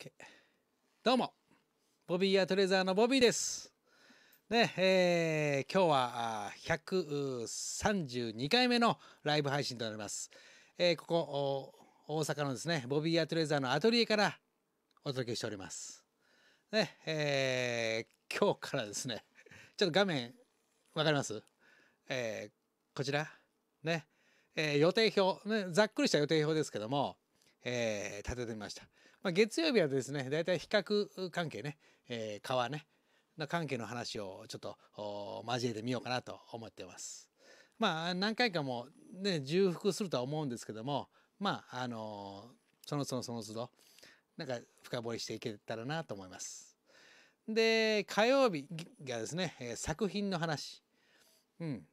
OK どうもボビーやトレザーのボビーです。ねえー今日は132回目のライブ配信となります、えーここ大阪のですねボビーやトレザーのアトリエからお届けしております。ねえー今日からですねちょっと画面わかります？えーこちら？ね、えー予定表、ね、ざっくりした予定表ですけども、えー立ててみました。まあ、月曜日はですね、だいたい比較関係ね、えー川ね、関係の話をちょっと交えてみようかなと思ってます。まあ何回かもね重複するとは思うんですけども、まああのその都度その都度なんか深掘りしていけたらなと思います。で火曜日がですね、えー作品の話。うん、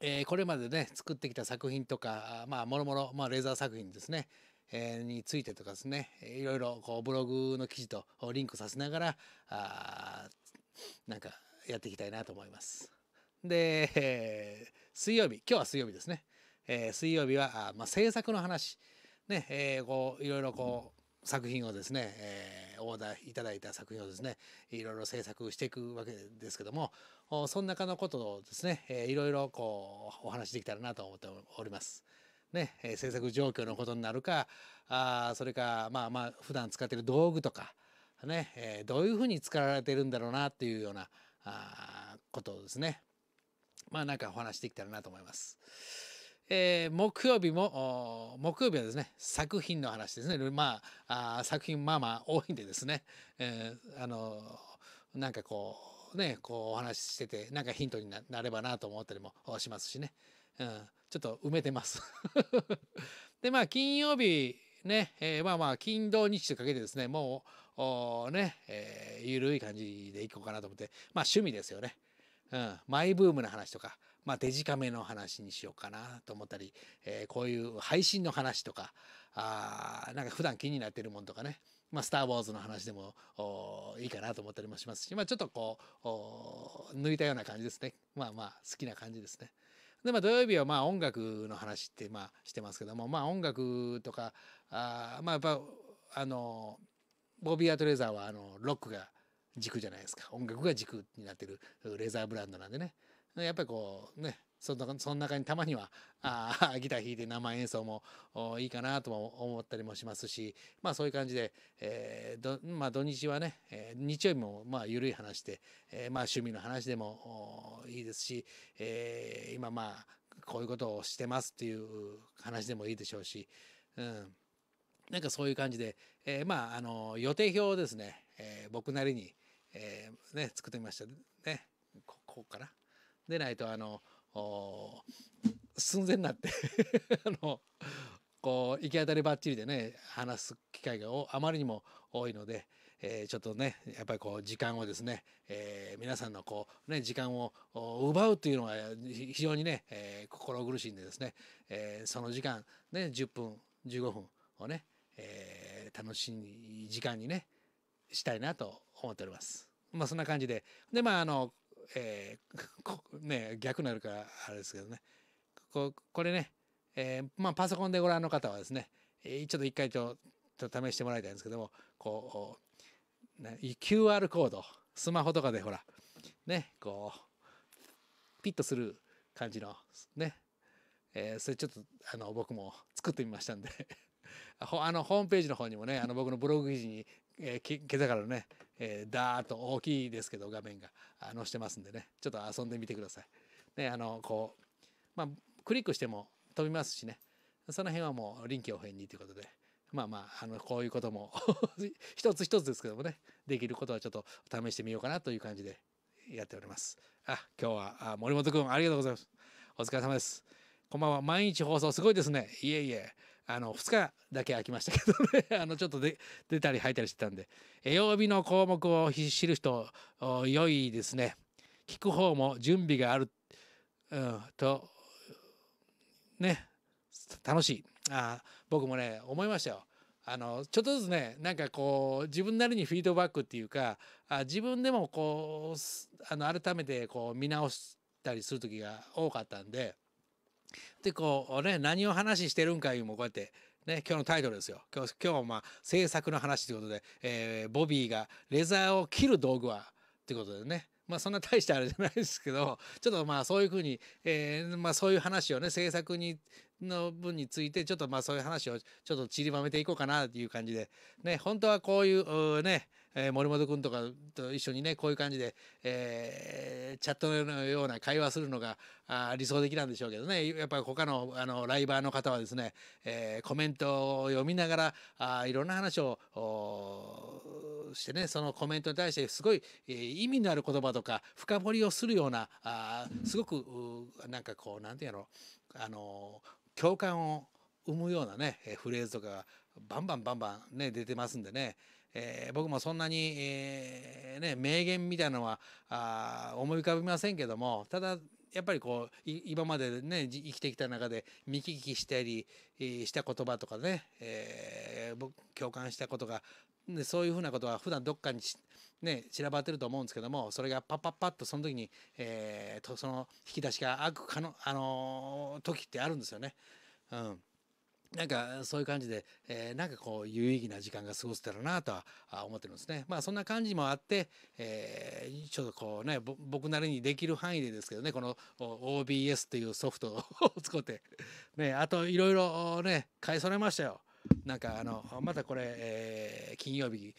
えーこれまでね作ってきた作品とかまあもろもろレーザー作品ですね、えについてとかですねいろいろこうブログの記事とリンクさせながらあーなんかやっていきたいなと思います。で、えー水曜日今日は水曜日ですね、えー水曜日はあまあ制作の話ね、えーこういろいろこう作品をですね、えーオーダーいただいた作品をですねいろいろ制作していくわけですけどもおその中のことをですね、えーいろいろこうお話しできたらなと思っております。ね、制作状況のことになるかあそれかまあまあ普段使っている道具とかね、えーどういうふうに使われてるんだろうなっていうようなあことですね。まあなんかお話しできたらなと思います。えー木曜日も木曜日はですね作品の話ですね。まああ作品まあまあ多いんでですね、えーあのなんかこうねこうお話ししててなんかヒントになればなと思ったりもしますしね、うん、ちょっと埋めてます。でまあ金曜日ね、えーまあまあ金土日とかけてですねもうね、えーゆるい感じでいこうかなと思ってまあ趣味ですよね。うん、マイブームの話とか、まあ、デジカメの話にしようかなと思ったり、えーこういう配信の話とかあなんか普段気になってるもんとかね「まあ、スター・ウォーズ」の話でもいいかなと思ったりもしますし、まあ、ちょっとこう抜いたような感じですねまあまあ好きな感じですね。でまあ土曜日はまあ音楽の話ってまあしてますけどもまあ音楽とかあまあやっぱあのボビー・アトレザーはあのロックが軸じゃないですか。音楽が軸になってるレザーブランドなんでね。やっぱりこうねそのその中にたまにはあ ギター弾いて生演奏もいいかなとも思ったりもしますしまあそういう感じで、えーまあ、土日はね、えー日曜日もまあ緩い話で、えーまあ趣味の話でもいいですし、えー今まあこういうことをしてますっていう話でもいいでしょうし、うん、なんかそういう感じで、えーまああの予定表をですね、えー僕なりに、えーね、作ってみました。ねここかな。でないとあの寸前になって あのこう行き当たりばっちりでね話す機会があまりにも多いので、えーちょっとねやっぱりこう時間をですね、えー皆さんのこうね時間を奪うというのは非常にね、えー心苦しいんでですね、えーその時間ね10分15分をね、えー楽しい時間にねしたいなと思っております。まあそんな感じででまああの、えーね逆になるからあれですけどね。ここれね、えーまあパソコンでご覧の方はですね、えーちょっと一回ちょっと試してもらいたいんですけどもこう、ね、QR コードスマホとかでほらねこうピッとする感じのね、えーそれちょっとあの僕も作ってみましたんで。あのホームページの方にもねあの僕のブログ記事に、えー、今朝からね、えー、ダーッと大きいですけど画面があ載してますんでねちょっと遊んでみてください。ねあのこうまあクリックしても飛びますしねその辺はもう臨機応変にということでまあまああのこういうことも 一つ一つですけどもねできることはちょっと試してみようかなという感じでやっております。あ今日は森本君ありがとうございます。お疲れ様です。こんばんは毎日放送すごいですね。いえいえあの2日だけ空きましたけどね。あのちょっとで出たり入ったりしてたんで。え曜日の項目を知る人良いですね。聞く方も準備がある、うん、とね楽しい。あ僕もね思いましたよ。あのちょっとずつねなんかこう自分なりにフィードバックっていうかあ自分でもこうあの改めてこう見直したりする時が多かったんででこうね何を話してるんかいうもこうやってね、今日のタイトルですよ。今日今日はまあ制作の話ということで、えー、ボビーがレザーを切る道具はということでね。まあそんな大したあれじゃないですけど、ちょっとまあそういうふうに、えー、まあそういう話をね、制作にの分についてちょっとまあそういう話をちょっと散りばめていこうかなという感じでね本当はこういうね、えー、森本君とかと一緒にねこういう感じで、えー、チャットのような会話するのがあ理想的なんでしょうけどね。やっぱり他のあのライバーの方はですね、えー、コメントを読みながらあいろんな話をしてねそのコメントに対してすごい、えー、意味のある言葉とか深掘りをするようなあすごくなんかこうなんていうのあの共感を生むようなねフレーズとかがバンバンバンバンね出てますんでね、えー、僕もそんなに、えー、ね、名言みたいなのはあ思い浮かびませんけどもただやっぱりこう今までね生きてきた中で見聞きしたりした言葉とかね、えー、僕共感したことがでそういうふうなことは普段どっかにね散らばってると思うんですけどもそれがパッパッパッとその時に、えー、とその引き出しが開くかの、あのー、時ってあるんですよね。うんなんかそういう感じで、えー、なんかこう有意義な時間が過ごせたらなとは思ってるんですね。まあそんな感じもあって、えー、ちょっとこうね僕なりにできる範囲でですけどねこの OBS っていうソフト を使ってねあといろいろね買いそれましたよ。なんかあのまたこれ、えー、金曜日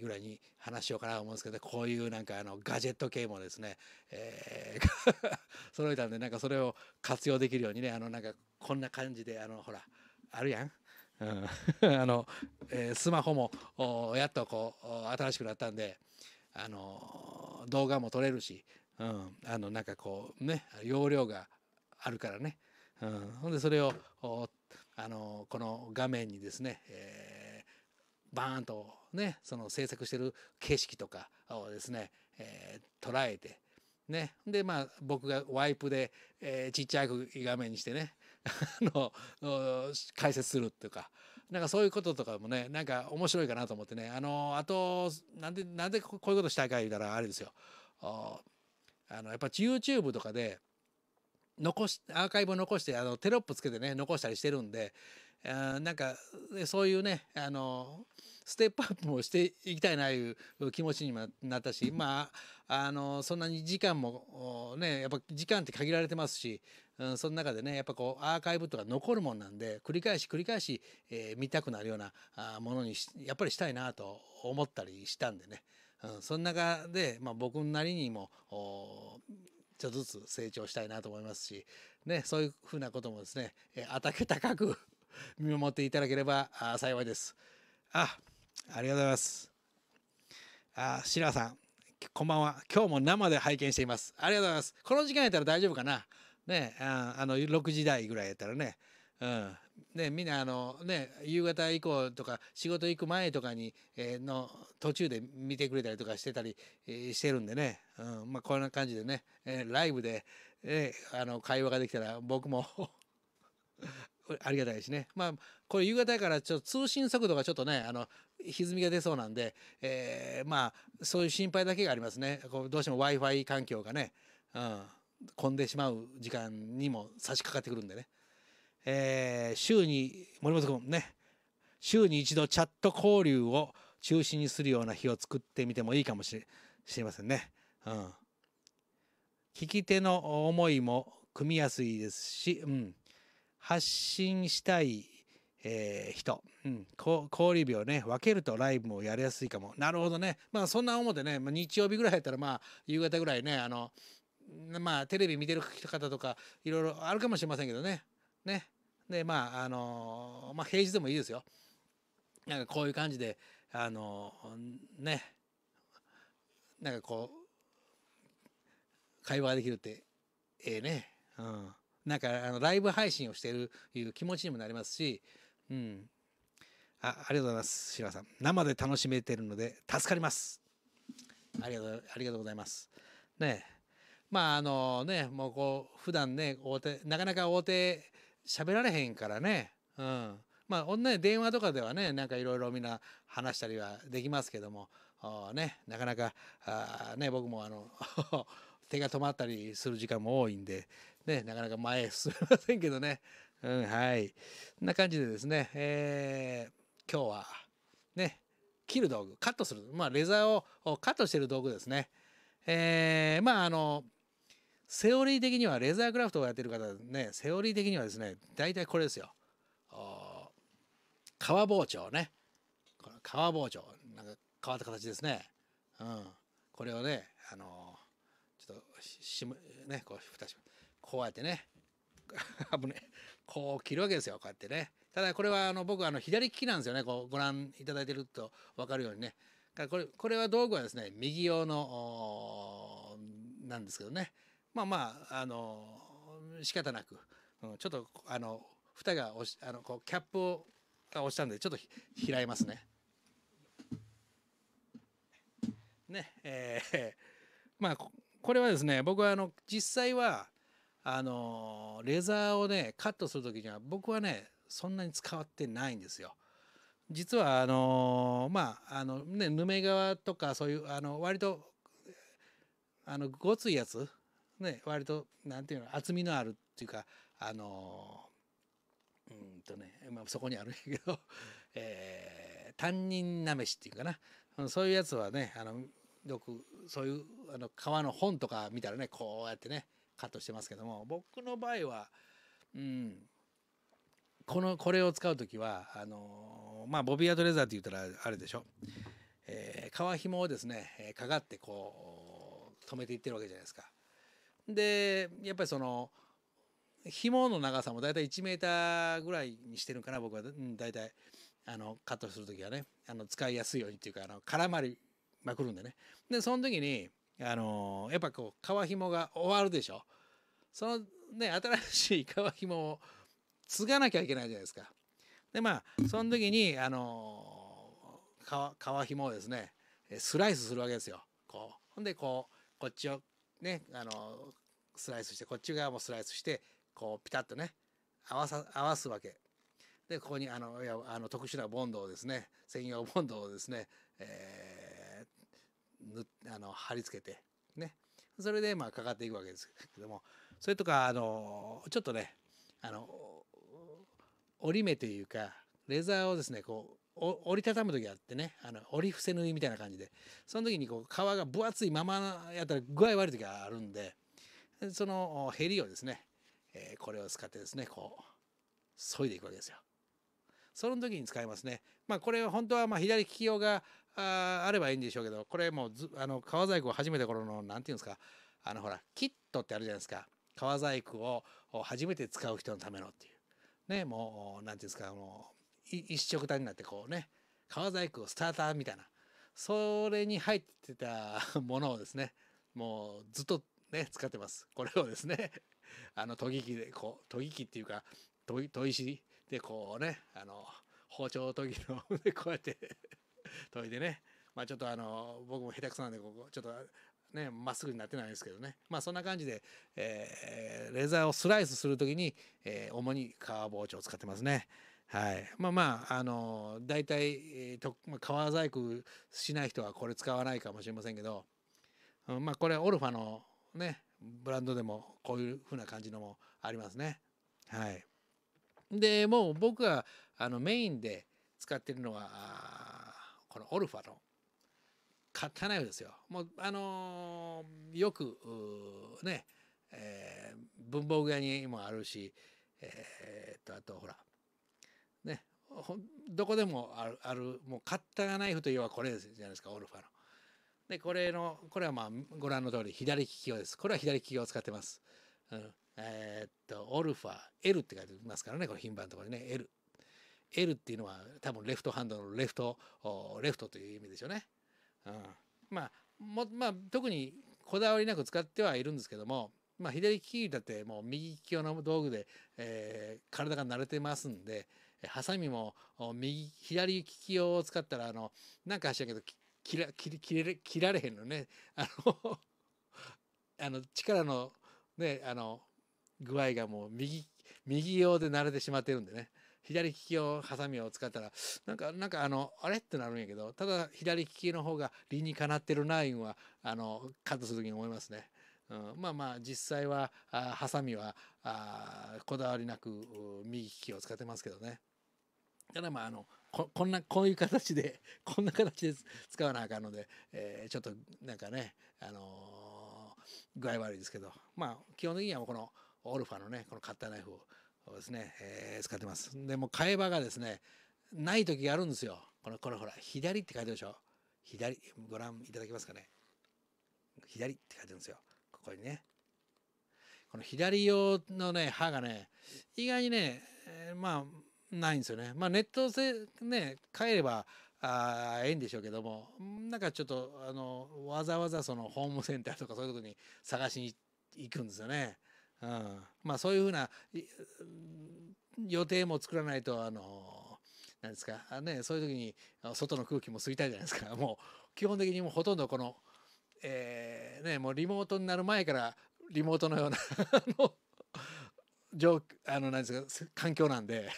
ぐらいに話しようかなと思うんですけどこういうなんかあのガジェット系もですね、えー、揃えたんでなんかそれを活用できるようにねあのなんかこんな感じであのほらあるやん。うん、あの、えー、スマホもやっとこう新しくなったんであの動画も撮れるし、うん、あのなんかこうね容量があるからね、うん、ほんでそれをあのこの画面にですね、えー、バーンとねその制作してる景色とかをですね、えー、捉えてね。でまあ僕がワイプで、えー、ちっちゃい画面にしてね の解説するっていうか。なんかそういうこととかもねなんか面白いかなと思ってね。あのあとなんでなんでこういうことしたいか言うたらあれですよ。あのやっぱ YouTube とかで残しアーカイブを残してあのテロップつけてね残したりしてるんであなんかそういうねあのステップアップもしていきたいないう気持ちにもなったしまああのそんなに時間もねやっぱ時間って限られてますし、うん、その中でねやっぱこうアーカイブとか残るもんなんで繰り返し繰り返し、えー、見たくなるようなものにやっぱりしたいなと思ったりしたんでね、うん、その中で、まあ、僕なりにもちょっとずつ成長したいなと思いますし、ね、そういうふうなこともですね、えー、あたけ高く 見守っていただければ幸いです。あ、ありがとうございます。あ、白さん、こんばんは。今日も生で拝見しています。ありがとうございます。この時間やったら大丈夫かな？ね、あの6時台ぐらいやったらね、うん、ね、みんなあのね夕方以降とか仕事行く前とかに、えー、の途中で見てくれたりとかしてたり、えー、してるんでね、うん。まあ、こんな感じでね、えー、ライブで、えー、あの会話ができたら僕も ありがたいしね。まあこれ夕方からちょっと通信速度がちょっとねあの歪みが出そうなんで、えー、まあそういう心配だけがありますね。こうどうしても w i f i 環境がね、うん、混んでしまう時間にも差し掛かってくるんでね。えー、週に森本君ね。週に一度チャット交流を中心にするような日を作ってみてもいいかもしれませんね。うん、聞き手の思いも組みやすいですし、うん、発信したい、えー、人、うん、交流日をね分けるとライブもやりやすいかも。なるほどね。まあそんな思ってね、まあ、日曜日ぐらいやったらまあ夕方ぐらいねあのまあテレビ見てる方とかいろいろあるかもしれませんけどね。ね。でまああのまあ平日でもいいですよ。なんかこういう感じであのね。なんかこう会話ができるってええね。うん。なんかあのライブ配信をしているいう気持ちにもなりますしうん。あありがとうございます白さん。生で楽しめてるので助かります。ありがとうありがとうございます。ね。えまああのねもうこう普段ね大手なかなか大手喋られへんからね。うん。まあ女電話とかではねなんかいろいろみんな話したりはできますけども。ねなかなかあね僕もあの 手が止まったりする時間も多いんで。ねなかなか前へ進めませんけどね。うん、はい。こんな感じでですね、えー今日はね、切る道具、カットする、まあ、レザーををカットしてる道具ですね。えーまあ、あの、セオリー的にはレザークラフトをやってる方ね、セオリー的にはですね、大体これですよ。革包丁ね。この革包丁、なんか変わった形ですね。うん。これをね、あのちょっとしむ、ね、こう、蓋しこうやってね、危ねこう切るわけですよこうやってねただこれはあの僕あの左利きなんですよねこうご覧いただいてると分かるようにねこれこれは道具はですね右用のなんですけどねまあまああの仕方なく、うん、ちょっとあの蓋が押しあのこうキャップを押したんでちょっと開いますね。ねえー まあこれはですね僕はあの実際はあのレザーをねカットする時には僕はねそんなに使ってないんですよ。実はあのまああのねヌメ革とかそういうあの割とあのごついやつね割となんていうの厚みのあるっていうかあのうんとね、まあ、そこにあるんやけど、えー、担任なめしっていうかなそういうやつはねあのよくそういうあの革の本とか見たらねこうやってねカットしてますけども僕の場合は、うん、このこれを使う時はあのまあボビアドレザーって言ったらあれでしょ、えー、革紐をですねかかってこう止めていってるわけじゃないですか。でやっぱりその紐の長さもだいたい1メーターぐらいにしてるんかな僕は、うん、だいたいあのカットする時はね。あの使いやすいようにっていうかあの絡まりまくるんでね。でその時にあのやっぱこう革紐が終わるでしょ。そのね新しい革紐を継がなきゃいけないじゃないですか。でまあその時にあの革紐をですねスライスするわけですよ。こう。ほんでこうこっちをねあのスライスしてこっち側もスライスしてこうピタッとね合わさ合わすわけ。でここにあのいやあの特殊なボンドをですね専用ボンドをですね、えーあの貼り付けてね。それでまあかかっていくわけですけども。それとかあのちょっとねあの折り目というかレザーをですねこう折りたたむ時あってねあの折り伏せ縫いみたいな感じでその時にこう皮が分厚いままやったら具合悪い時があるんでそのへりをですね、えーこれを使ってですねこう削いでいくわけですよ。その時に使いますね。まあこれは本当はまあ左利き用がああればいいんでしょうけどこれもうずあの革細工を始めた頃のなんていうんですかあのほらキットってあるじゃないですか革細工を初めて使う人のためのっていうねもうなんていうんですかもう一色単になってこうね革細工スターターみたいなそれに入ってた ものをですねもうずっとね使ってますこれをですね あの研ぎ器でこう研ぎ器っていうか研ぎ石でこうねあの包丁研ぎので こうやって研いでねまあちょっとあの僕も下手くそなんでここちょっとねまっすぐになってないですけどねまあそんな感じで、えーレザーをスライスする時に、えー主に革包丁を使ってますね。はい、まあまああの大体、えーと、革細工しない人はこれ使わないかもしれませんけど、うんまあこれオルファのねブランドでもこういう風な感じのもありますね。はい、でもう僕があのメインで使ってるのはあこのオルファのカッターナイフですよ。もうあのーよくね、えー文房具屋にもあるし、えーっとあとほらどこでもあるあるもうカッターナイフといえばこれですじゃないですかオルファの。でこれのこれはまあご覧の通り左利き用です。これは左利き用を使ってます。うん、えーっとオルファ L って書いてますからねこれ品番のところにね L。L っていうのは多分レフトハンドのレフトレフトという意味でしょうね。うん、まあもまあ特にこだわりなく使ってはいるんですけども、まあ、左利きだってもう右利き用の道具で、えー体が慣れてますんでハサミも右左利き用を使ったらあのなんかしらんけどき切ら切切れれ切られへんのね。あの あの力のねあの具合がもう右右用で慣れてしまってるんでね。左利き用ハサミを使ったらなんかなんかあのあれってなるんやけどただ左利きの方が理にかなってるないうのはあのカットする時に思いますね。うん、まあまあ実際はあハサミはあこだわりなく右利きを使ってますけどね。ただまああのここんなこういう形で こんな形で使わなあかんので、えー、ちょっとなんかねあのー、具合悪いですけどまあ基本的にはこのオルファのねこのカッターナイフをですね、えー、使ってます。でも替え刃がですねない時があるんですよ。このこれほら左って書いてるでしょ。左ご覧いただけますかね。左って書いてるんですよ。ここにね。この左用のね刃がね意外にね、えー、まあないんですよね。まあネットでね買えればあええんでしょうけども。なんかちょっとあのわざわざそのホームセンターとかそういうとこに探しに行くんですよね。うん、まあそういうふうな予定も作らないとあのなんですかねそういう時に外の空気も吸いたいじゃないですか。もう基本的にもうほとんどこのえー、ね、もうリモートになる前からリモートのようなあの状あのなんですか環境なんで。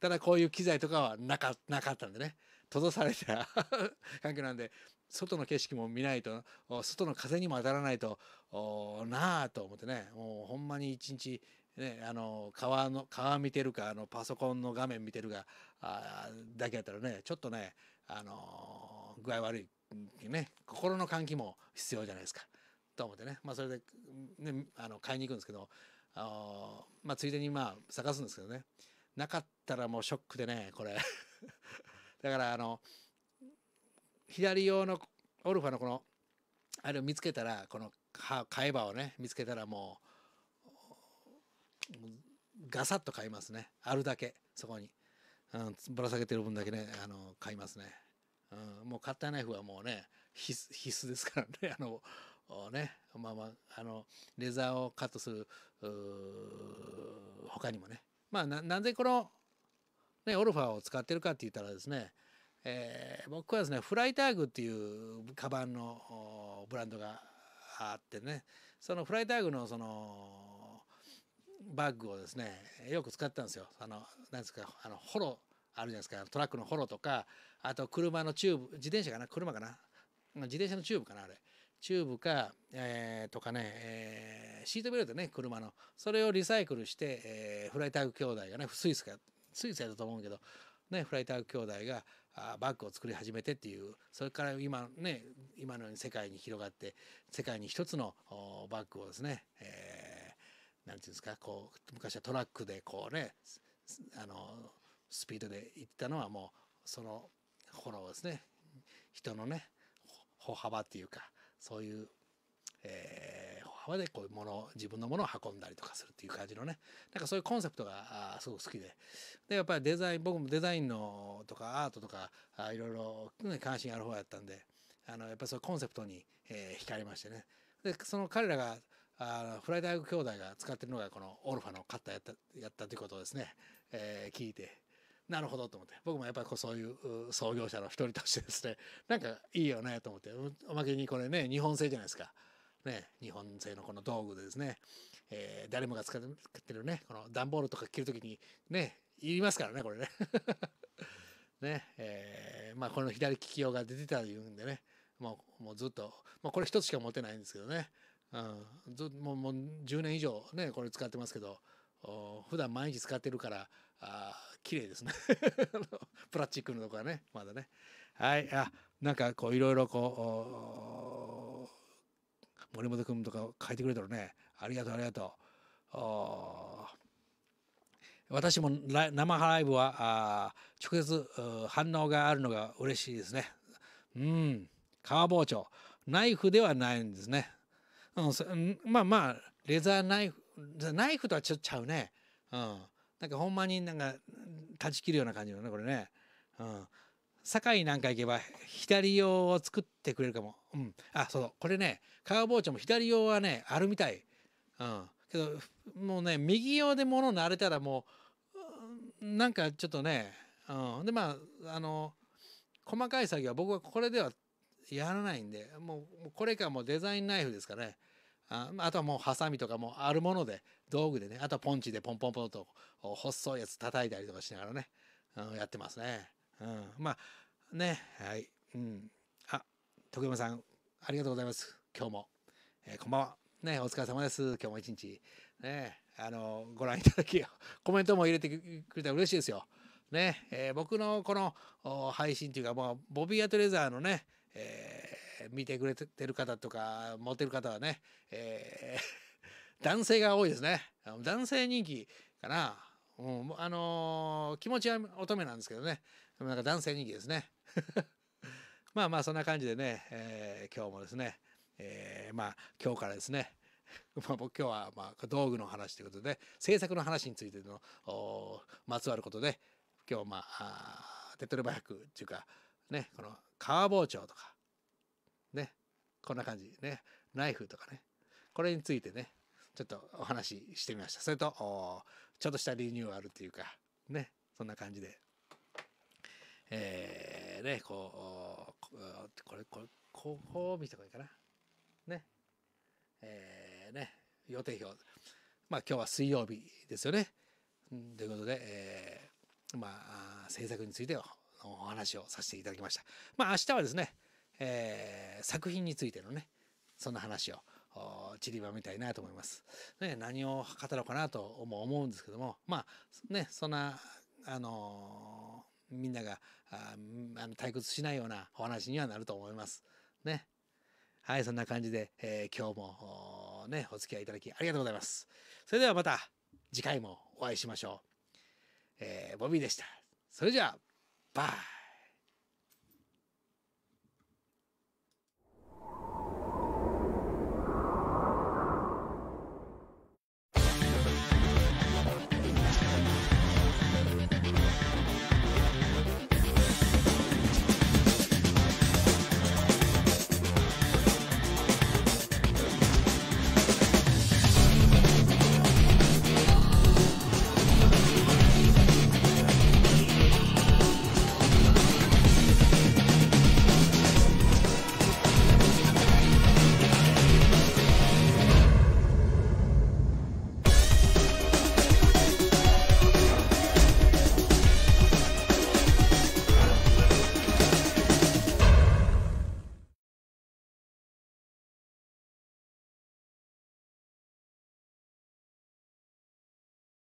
ただこういう機材とかはなかなかったんでね。閉ざされた 環境なんで外の景色も見ないと外の風にも当たらないとなあと思ってね。もうほんまに一日ね、あの川の川見てるかあのパソコンの画面見てるかあだけやったらねちょっとね、あの具合悪いね。心の換気も必要じゃないですか。と思ってね、まあ、それで、ね、あの買いに行くんですけど、まあ、ついでにまあ探すんですけどね。なかったらもうショックでねこれ。だからあの左用のオルファのこのあれを見つけたらこの買え刃をね見つけたらもうガサッと買いますね。あるだけそこに、うん、ぶら下げてる分だけねあの買いますね。うん、もうカッターナイフはもうね必須ですからね。あのねまあまああのレザーをカットする他にもね。まあななぜこの、ね、オルファーを使ってるかって言ったらですね、えー、僕はですねフライターグっていうカバンのブランドがあってねそのフライターグのそのバッグをですねよく使ったんですよ。あのなんですかあの幌あるじゃないですかトラックの幌とかあと車のチューブ自転車かな車かな自転車のチューブかなあれチューブか、えー、とかね、えー、シートベルトね車の。それをリサイクルして、えー、フライターグ兄弟がねスイスかスイスやったと思うけどねフライターグ兄弟があバッグを作り始めてっていうそれから今ね今のように世界に広がって世界に一つのバッグをですね、えー、なんていうんですかこう昔はトラックでこうねあのスピードで行ったのはもうそのフォローですね人のね歩幅っていうかそういう、えー、幅でこういうもの自分のものを運んだりとかするっていう感じのね。なんかそういうコンセプトがすごく好きで。でやっぱりデザイン僕もデザインのとかアートとかいろいろ、ね、関心ある方やったんであのやっぱりそういうコンセプトに、えー、惹かれましてね。でその彼らがあフライダーグ兄弟が使ってるのがこのオルファのカッターやったやったということをですね、えー、聞いてなるほどと思って。僕もやっぱりそういう創業者の一人としてですねなんかいいよねと思って。おまけにこれね日本製じゃないですか。ね、日本製のこの道具でですね、えー、誰もが使ってるねこの段ボールとか切る時にねいりますからねこれね。ねえー、まあこの左利き用が出てたというんでねもうもうずっと、まあ、これ一つしか持てないんですけどね、うん、ずもうもう10年以上ねこれ使ってますけど普段毎日使ってるからあ綺麗ですね。プラスチックのとこはねまだね。はいあなんかこういろいろこう森本君とか書いてくれたらねありがとうありがとう。私も生ライブはあ直接反応があるのが嬉しいですね。うん。革包丁。ナイフではないんですね、うん、まあまあレザーナイフナイフとはちょっとちゃうね。うん。なんかほんまになんか断ち切るような感じのねこれね。うん。堺なんか行けば左用を作ってくれるかも。うん。あそうこれね革包丁も左用はねあるみたい。うん。けどもうね右用で物慣れたらもうなんかちょっとね。うん。でまああの細かい作業は僕はこれではやらないんでもうこれかもうデザインナイフですかね。ああとはもうハサミとかもあるもので道具でねあとはポンチでポンポンポンと細いやつ叩いたりとかしながらね、うん、やってますね、うん、まあねはい、うん、徳山さんありがとうございます今日も、えー、こんばんはね、お疲れ様です。今日も一日。ね、あの、ご覧いただき、コメントも入れてくれたら嬉しいですよ。ね、えー、僕のこの配信というか、もう、ボビーアトレザーのね、えー、見てくれてる方とか、持ってる方はね、えー、男性が多いですね。男性人気かな。うん、あのー、気持ちは乙女なんですけどね。なんか男性人気ですね。まあまあそんな感じでね、えー、今日もですね、えー、まあ今日からですね まあ僕今日はまあ道具の話ということで制作の話についてのまつわることで今日まあ手っ取り早くっていうかねこの革包丁とかねこんな感じねナイフとかねこれについてねちょっとお話ししてみました。それとちょっとしたリニューアルっていうかねそんな感じでえー、ねこうこれこれこう見てこいかな。ね。えー、ね。予定表。まあ今日は水曜日ですよね。ということで、えー、まあ制作についてお話をさせていただきました。まあ明日はですね、えー、作品についてのねそんな話を散りばみたいなと思います。ね、何を語ろうかなと思うんですけども。まあねそんなあの、みんながああの退屈しないようなお話にはなると思います。ね。はい、そんな感じで、えー、今日もね、お付き合いいただきありがとうございます。それではまた次回もお会いしましょう。えー、ボビーでした。それじゃあ、バイ